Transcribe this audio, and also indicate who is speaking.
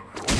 Speaker 1: Thank you.